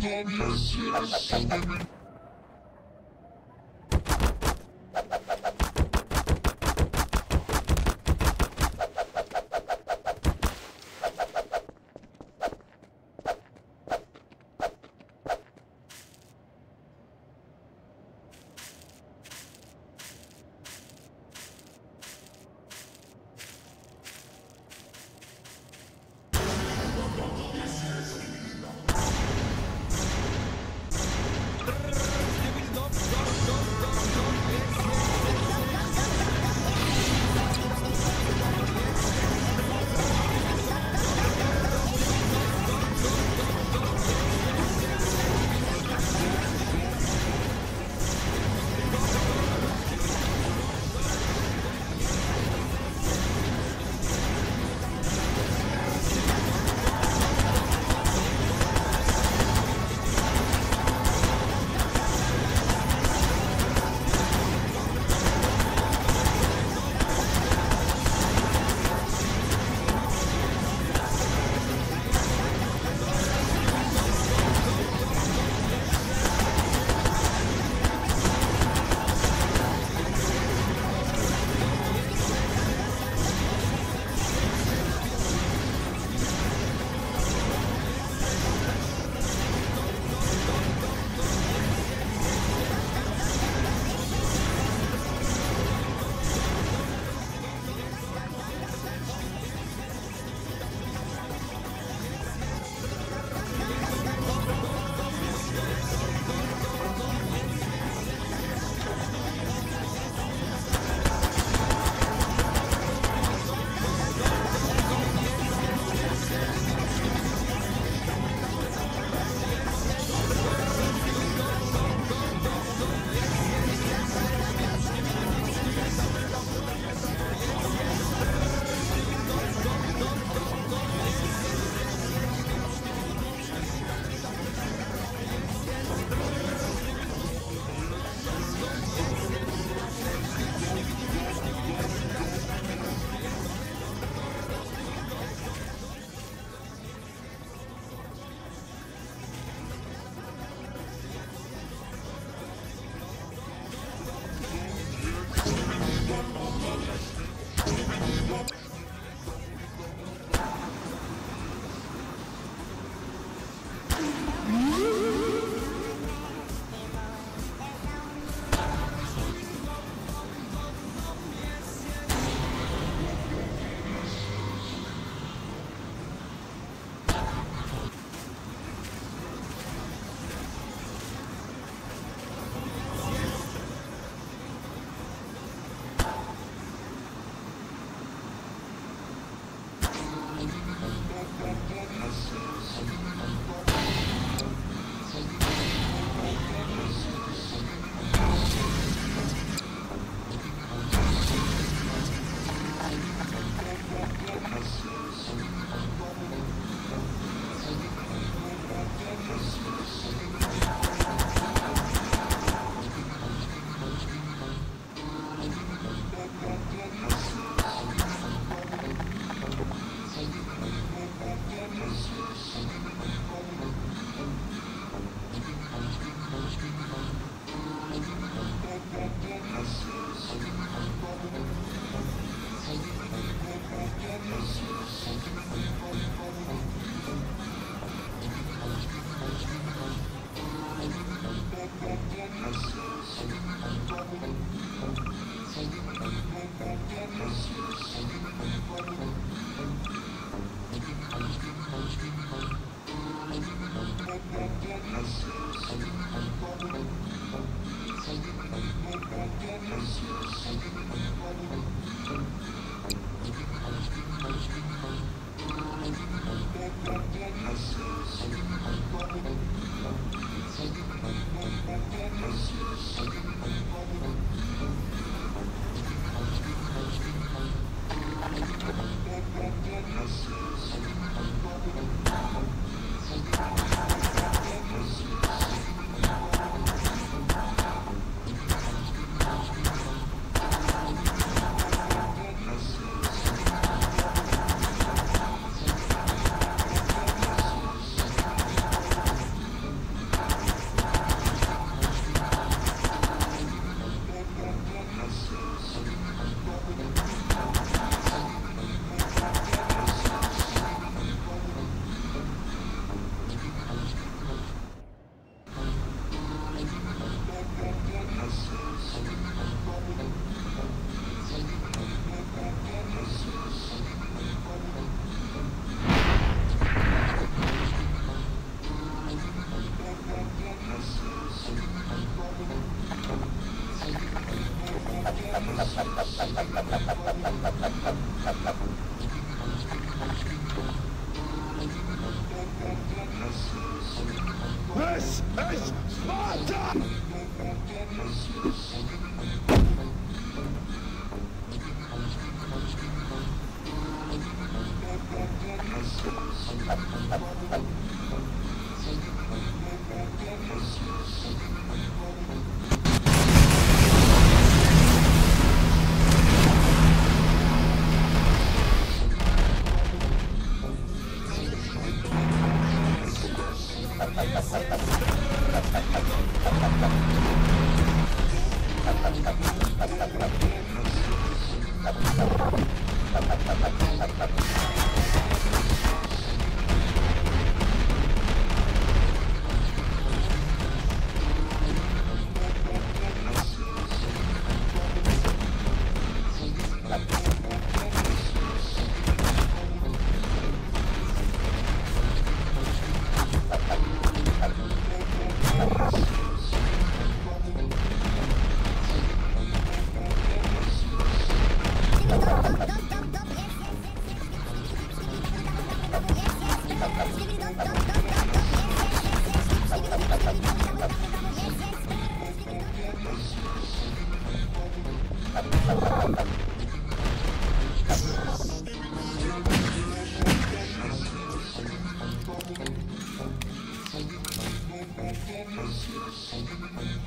Don't mess it up, Thank you. This is Sparta!